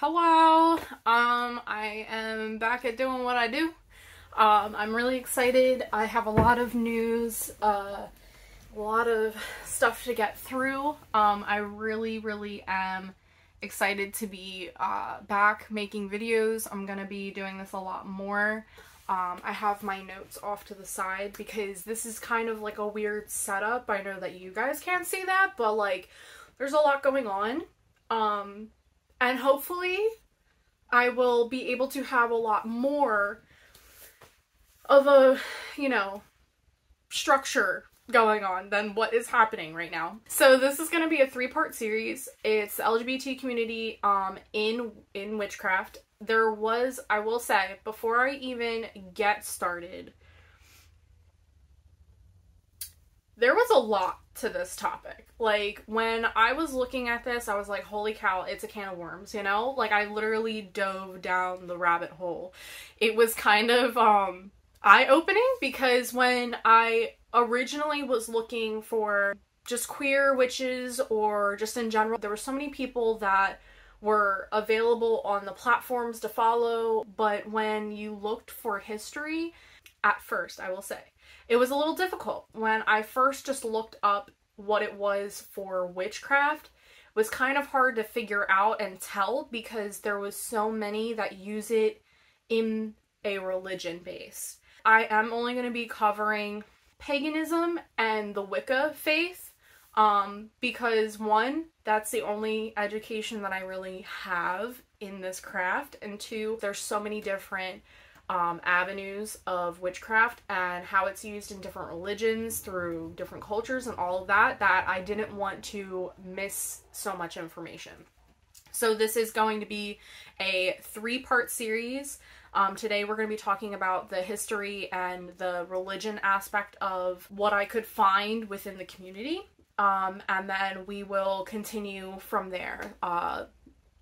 hello. Um, I am back at doing what I do. Um, I'm really excited. I have a lot of news, uh, a lot of stuff to get through. Um, I really, really am excited to be uh, back making videos. I'm gonna be doing this a lot more. Um, I have my notes off to the side because this is kind of like a weird setup. I know that you guys can't see that, but like there's a lot going on. Um, and hopefully I will be able to have a lot more of a, you know, structure going on than what is happening right now. So this is going to be a three-part series. It's LGBT community um in in witchcraft. There was I will say before I even get started there was a lot to this topic. Like when I was looking at this, I was like, "Holy cow, it's a can of worms," you know? Like I literally dove down the rabbit hole. It was kind of um eye-opening because when I originally was looking for just queer witches or just in general, there were so many people that were available on the platforms to follow, but when you looked for history, at first, I will say, it was a little difficult. When I first just looked up what it was for witchcraft, it was kind of hard to figure out and tell because there was so many that use it in a religion base. I am only going to be covering paganism and the Wicca faith um, because one, that's the only education that I really have in this craft, and two, there's so many different um, avenues of witchcraft and how it's used in different religions through different cultures and all of that that I didn't want to miss so much information. So this is going to be a three-part series. Um, today we're going to be talking about the history and the religion aspect of what I could find within the community. Um, and then we will continue from there. Uh,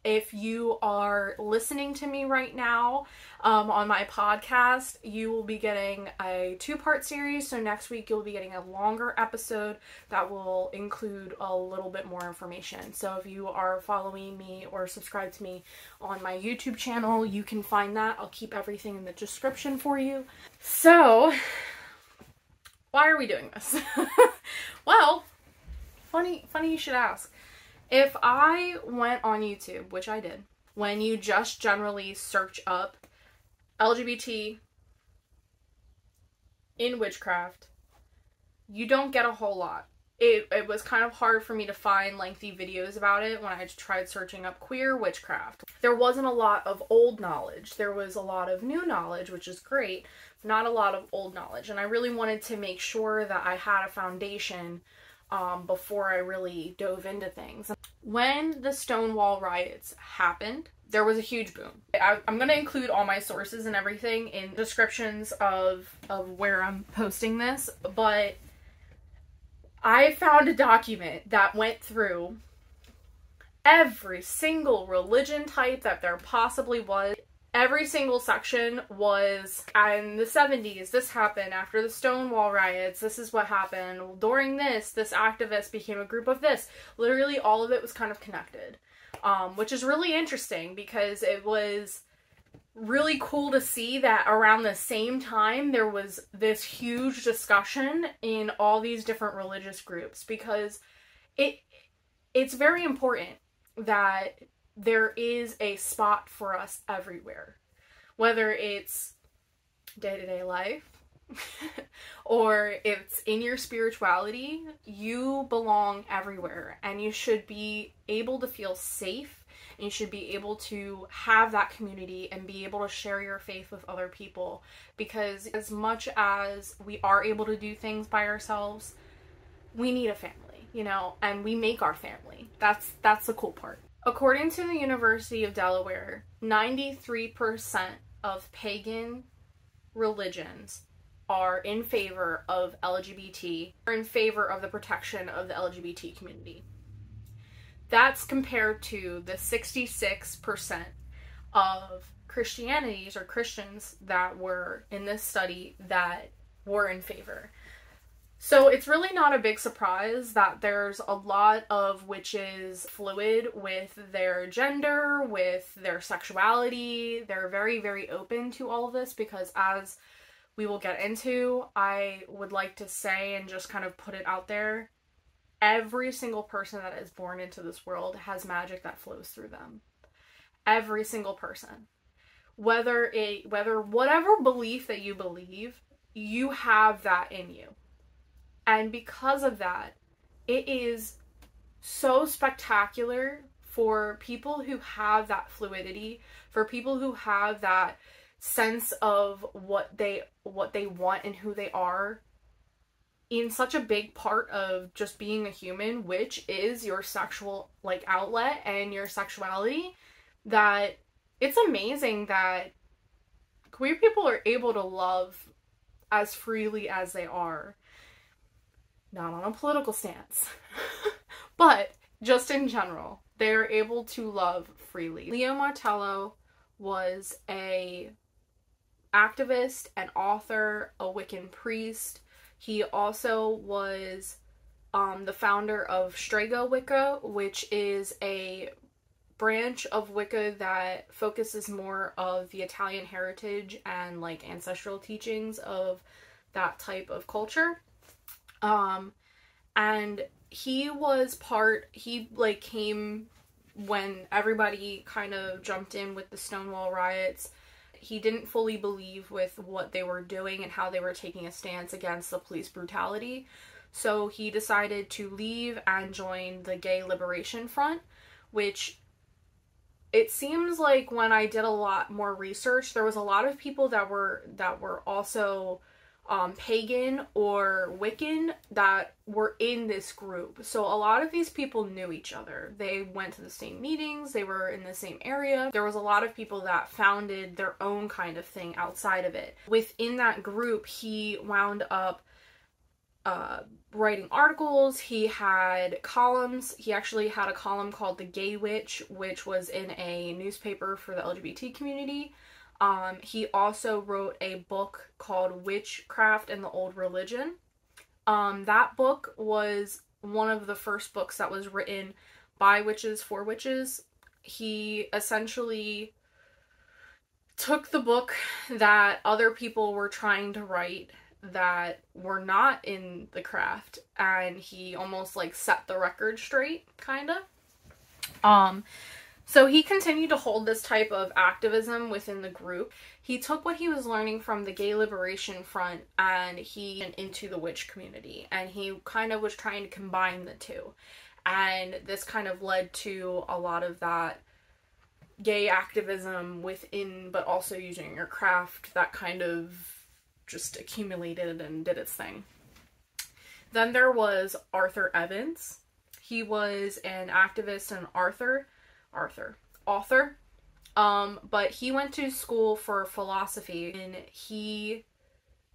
if you are listening to me right now um, on my podcast, you will be getting a two part series. So, next week, you'll be getting a longer episode that will include a little bit more information. So, if you are following me or subscribe to me on my YouTube channel, you can find that. I'll keep everything in the description for you. So, why are we doing this? well, funny, funny you should ask. If I went on YouTube, which I did, when you just generally search up LGBT in witchcraft, you don't get a whole lot. It, it was kind of hard for me to find lengthy videos about it when I tried searching up queer witchcraft. There wasn't a lot of old knowledge. There was a lot of new knowledge, which is great, not a lot of old knowledge. And I really wanted to make sure that I had a foundation um, before I really dove into things. When the Stonewall riots happened, there was a huge boom. I, am going to include all my sources and everything in descriptions of, of where I'm posting this, but I found a document that went through every single religion type that there possibly was every single section was in the 70s this happened after the stonewall riots. This is what happened. During this this activist became a group of this. Literally all of it was kind of connected um, which is really interesting because it was really cool to see that around the same time there was this huge discussion in all these different religious groups because it it's very important that there is a spot for us everywhere. Whether it's day to day life or it's in your spirituality, you belong everywhere and you should be able to feel safe and you should be able to have that community and be able to share your faith with other people because as much as we are able to do things by ourselves, we need a family, you know, and we make our family. That's that's the cool part. According to the University of Delaware, 93% of pagan religions are in favor of LGBT, are in favor of the protection of the LGBT community. That's compared to the 66% of Christianities or Christians that were in this study that were in favor. So it's really not a big surprise that there's a lot of witches fluid with their gender, with their sexuality. They're very, very open to all of this because, as we will get into, I would like to say and just kind of put it out there every single person that is born into this world has magic that flows through them. Every single person. Whether it whether whatever belief that you believe, you have that in you and because of that, it is so spectacular for people who have that fluidity, for people who have that sense of what they what they want and who they are in such a big part of just being a human, which is your sexual like outlet and your sexuality that it's amazing that queer people are able to love as freely as they are not on a political stance, but just in general, they're able to love freely. Leo Martello was a activist, an author, a Wiccan priest. He also was um, the founder of Strega Wicca, which is a branch of Wicca that focuses more of the Italian heritage and like ancestral teachings of that type of culture. Um, and he was part, he like came when everybody kind of jumped in with the Stonewall riots. He didn't fully believe with what they were doing and how they were taking a stance against the police brutality. So he decided to leave and join the Gay Liberation Front, which it seems like when I did a lot more research, there was a lot of people that were that were also um, pagan or Wiccan that were in this group. So a lot of these people knew each other. They went to the same meetings, they were in the same area. There was a lot of people that founded their own kind of thing outside of it. Within that group, he wound up uh, writing articles. He had columns. He actually had a column called The Gay Witch, which was in a newspaper for the LGBT community. Um, he also wrote a book called Witchcraft and the Old Religion. Um, that book was one of the first books that was written by witches for witches. He essentially took the book that other people were trying to write that were not in the craft and he almost like set the record straight kind of um so he continued to hold this type of activism within the group. He took what he was learning from the Gay Liberation Front and he went into the witch community and he kind of was trying to combine the two. And this kind of led to a lot of that gay activism within, but also using your craft that kind of just accumulated and did its thing. Then there was Arthur Evans. He was an activist and Arthur Arthur, author. Um, but he went to school for philosophy and he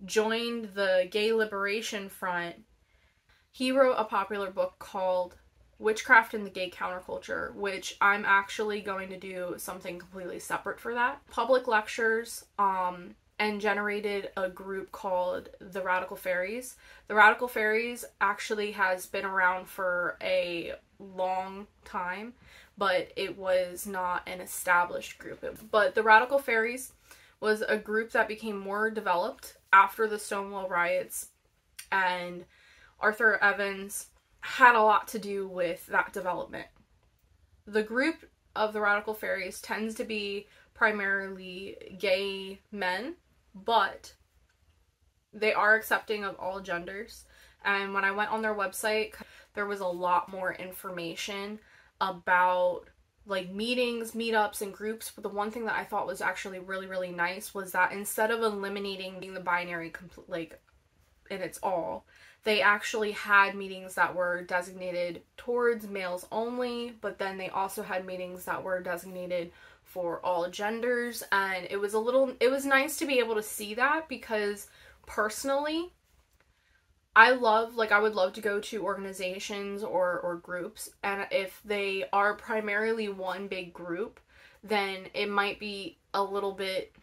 joined the Gay Liberation Front. He wrote a popular book called Witchcraft in the Gay Counterculture, which I'm actually going to do something completely separate for that. Public lectures, um, and generated a group called the Radical Faeries. The Radical Faeries actually has been around for a long time but it was not an established group. But the Radical Faeries was a group that became more developed after the Stonewall riots, and Arthur Evans had a lot to do with that development. The group of the Radical Faeries tends to be primarily gay men, but they are accepting of all genders. And when I went on their website, there was a lot more information about like meetings, meetups, and groups. But the one thing that I thought was actually really, really nice was that instead of eliminating being the binary complete like in its all, they actually had meetings that were designated towards males only, but then they also had meetings that were designated for all genders. And it was a little, it was nice to be able to see that because personally, I love like I would love to go to organizations or or groups and if they are primarily one big group then it might be a little bit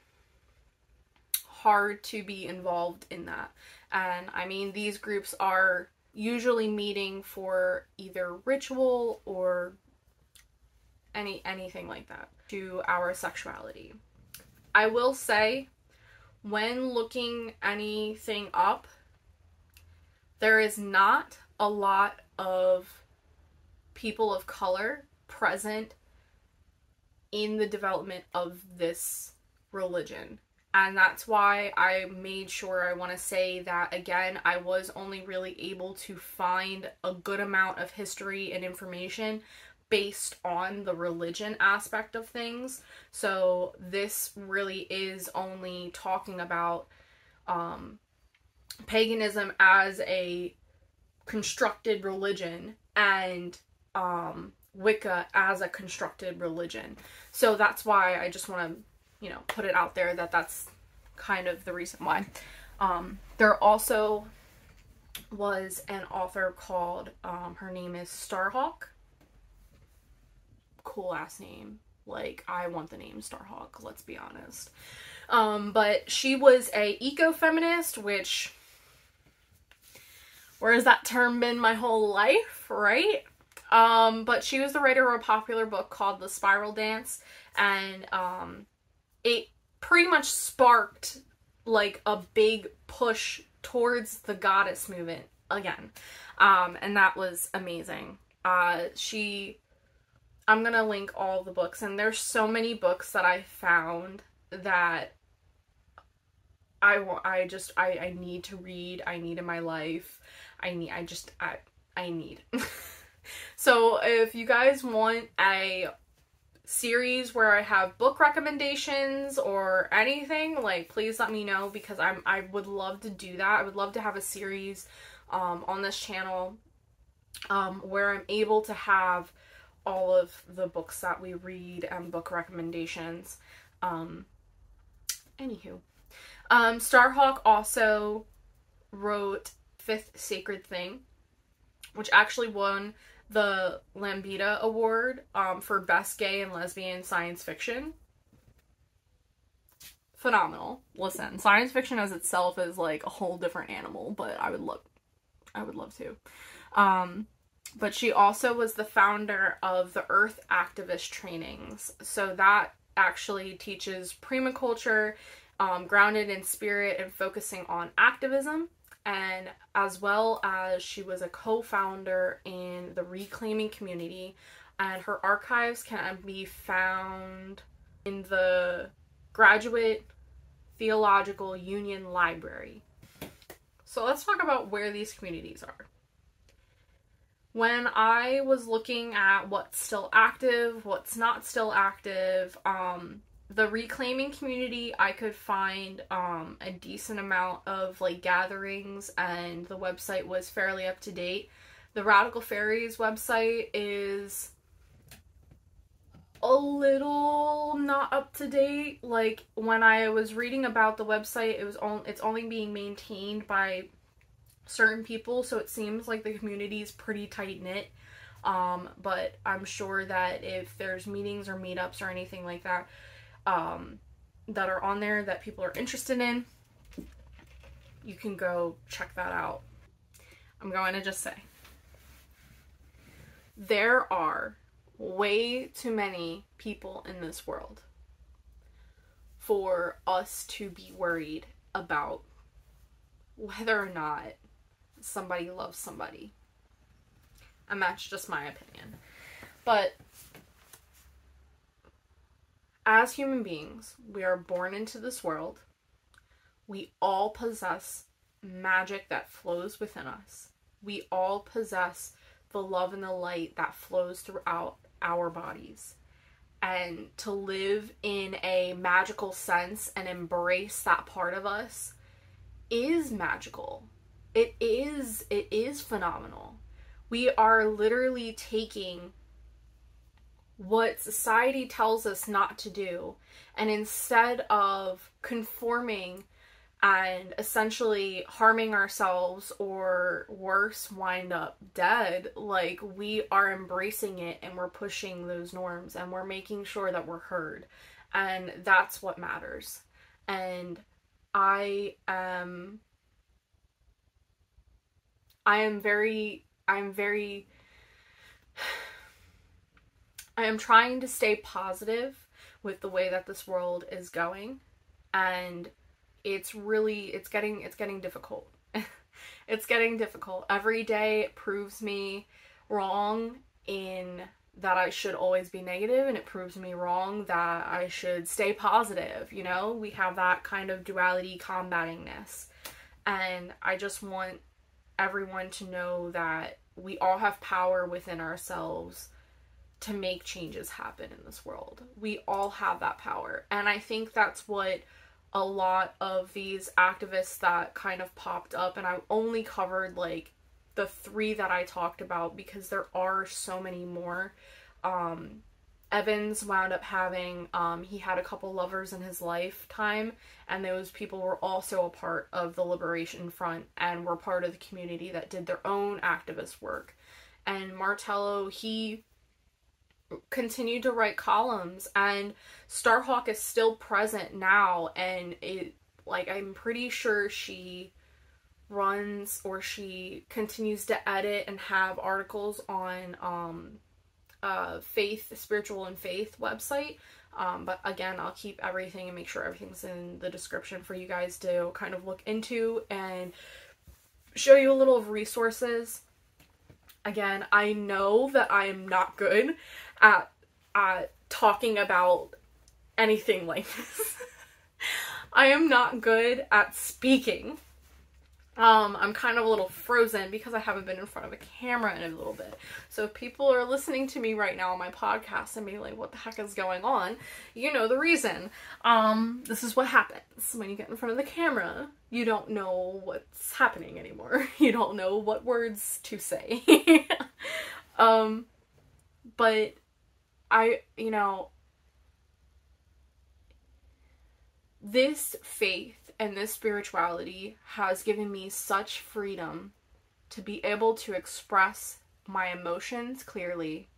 hard to be involved in that. And I mean, these groups are usually meeting for either ritual or any anything like that to our sexuality. I will say when looking anything up there is not a lot of people of color present in the development of this religion. And that's why I made sure I want to say that again, I was only really able to find a good amount of history and information based on the religion aspect of things. So this really is only talking about um, paganism as a constructed religion and um, Wicca as a constructed religion. So that's why I just want to, you know, put it out there that that's kind of the reason why. Um, there also was an author called, um, her name is Starhawk. Cool ass name. Like, I want the name Starhawk, let's be honest. Um, but she was a eco-feminist, which where has that term been my whole life, right? Um, but she was the writer of a popular book called The Spiral Dance, and um, it pretty much sparked like a big push towards the goddess movement again. Um, and that was amazing. Uh, she, I'm gonna link all the books, and there's so many books that I found that I want, I just, I, I need to read, I need in my life. I need, I just, I, I need. so if you guys want a series where I have book recommendations or anything, like please let me know because I'm, I would love to do that. I would love to have a series um, on this channel um, where I'm able to have all of the books that we read and book recommendations. Um, anywho. Um, Starhawk also wrote Fifth Sacred Thing, which actually won the Lambda Award um, for Best Gay and Lesbian Science Fiction. Phenomenal. Listen, science fiction as itself is like a whole different animal, but I would love, I would love to. Um, but she also was the founder of the Earth Activist Trainings. So that actually teaches permaculture, um, grounded in spirit and focusing on activism and as well as she was a co-founder in the reclaiming community. And her archives can be found in the graduate theological union library. So let's talk about where these communities are. When i was looking at what's still active what's not still active um the reclaiming community i could find um, a decent amount of like gatherings and the website was fairly up to date. The radical faeries website is a little not up to date. Like when i was reading about the website it was on it's only being maintained by certain people so it seems like the community is pretty tight knit um, but i'm sure that if there's meetings or meetups or anything like that um, that are on there that people are interested in, you can go check that out. I'm going to just say there are way too many people in this world for us to be worried about whether or not somebody loves somebody. And that's just my opinion. But as human beings, we are born into this world. We all possess magic that flows within us. We all possess the love and the light that flows throughout our bodies. And to live in a magical sense and embrace that part of us is magical. It is it is phenomenal. We are literally taking what society tells us not to do. And instead of conforming and essentially harming ourselves or worse, wind up dead, like we are embracing it and we're pushing those norms and we're making sure that we're heard. And that's what matters. And I am I am very I'm very I am trying to stay positive with the way that this world is going and it's really it's getting it's getting difficult. it's getting difficult. Every day it proves me wrong in that I should always be negative and it proves me wrong that I should stay positive, you know? We have that kind of duality combatingness. And I just want everyone to know that we all have power within ourselves to make changes happen in this world. We all have that power. And I think that's what a lot of these activists that kind of popped up, and I only covered like the three that I talked about because there are so many more. Um, Evans wound up having, um, he had a couple lovers in his lifetime, and those people were also a part of the Liberation Front and were part of the community that did their own activist work. And Martello, he continued to write columns, and Starhawk is still present now, and it, like, I'm pretty sure she runs or she continues to edit and have articles on um uh faith spiritual and faith website. Um but again I'll keep everything and make sure everything's in the description for you guys to kind of look into and show you a little of resources again I know that I am not good at at talking about anything like this. I am not good at speaking um, I'm kind of a little frozen because I haven't been in front of a camera in a little bit. So if people are listening to me right now on my podcast and being like, what the heck is going on? You know the reason. Um, this is what happens when you get in front of the camera. You don't know what's happening anymore. You don't know what words to say. um, but I, you know, this faith and this spirituality has given me such freedom to be able to express my emotions clearly,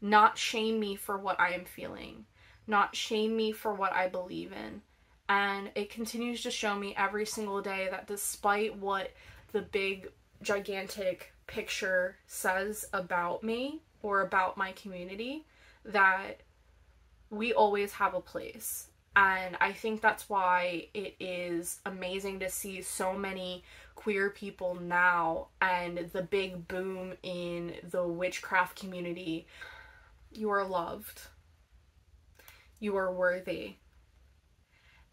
not shame me for what I am feeling, not shame me for what I believe in. And it continues to show me every single day that despite what the big, gigantic picture says about me or about my community, that we always have a place and I think that's why it is amazing to see so many queer people now and the big boom in the witchcraft community. You are loved. You are worthy.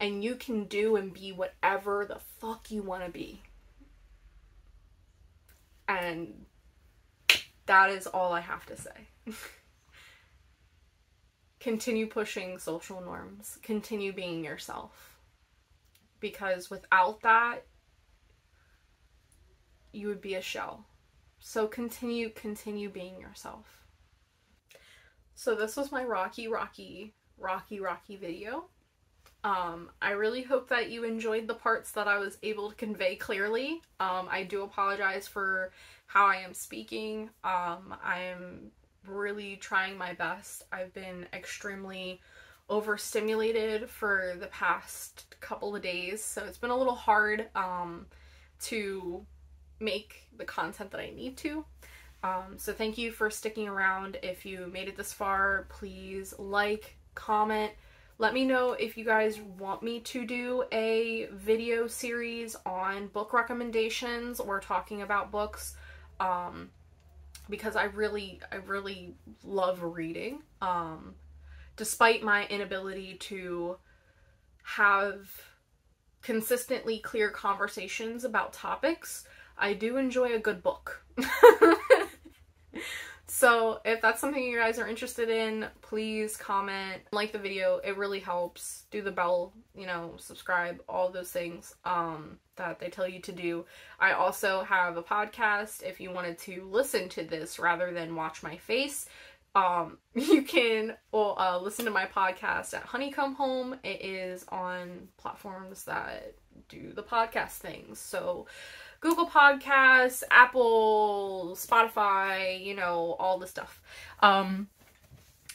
And you can do and be whatever the fuck you want to be. And that is all I have to say. continue pushing social norms, continue being yourself. Because without that, you would be a shell. So continue, continue being yourself. So this was my Rocky, Rocky, Rocky, Rocky video. Um, I really hope that you enjoyed the parts that I was able to convey clearly. Um, I do apologize for how I am speaking. Um, I am really trying my best. I've been extremely overstimulated for the past couple of days, so it's been a little hard um, to make the content that I need to. Um, so thank you for sticking around. If you made it this far, please like, comment. Let me know if you guys want me to do a video series on book recommendations or talking about books. Um, because I really I really love reading. Um despite my inability to have consistently clear conversations about topics, I do enjoy a good book. So if that's something you guys are interested in, please comment, like the video. It really helps. Do the bell, you know, subscribe, all those things um, that they tell you to do. I also have a podcast if you wanted to listen to this rather than watch my face. Um, you can well, uh, listen to my podcast at Honeycomb Home. It is on platforms that do the podcast things. So Google Podcasts, Apple, Spotify, you know, all the stuff. Um,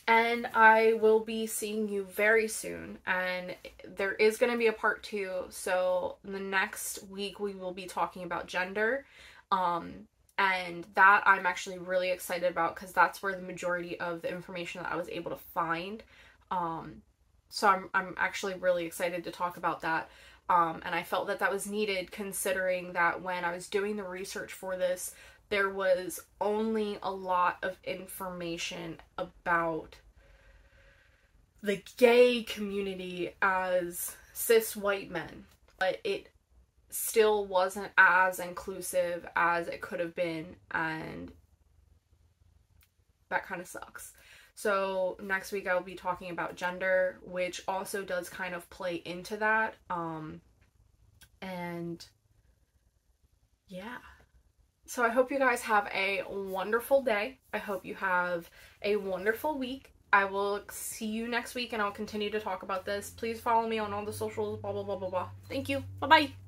and I will be seeing you very soon. And there is going to be a part two. So the next week we will be talking about gender. Um, and that I'm actually really excited about because that's where the majority of the information that I was able to find. Um, so I'm I'm actually really excited to talk about that. Um, and I felt that that was needed considering that when I was doing the research for this, there was only a lot of information about the gay community as cis white men, but it still wasn't as inclusive as it could have been, and that kind of sucks. So, next week I'll be talking about gender, which also does kind of play into that. Um, and yeah. So, I hope you guys have a wonderful day. I hope you have a wonderful week. I will see you next week and I'll continue to talk about this. Please follow me on all the socials, blah, blah, blah, blah, blah. Thank you. Bye bye.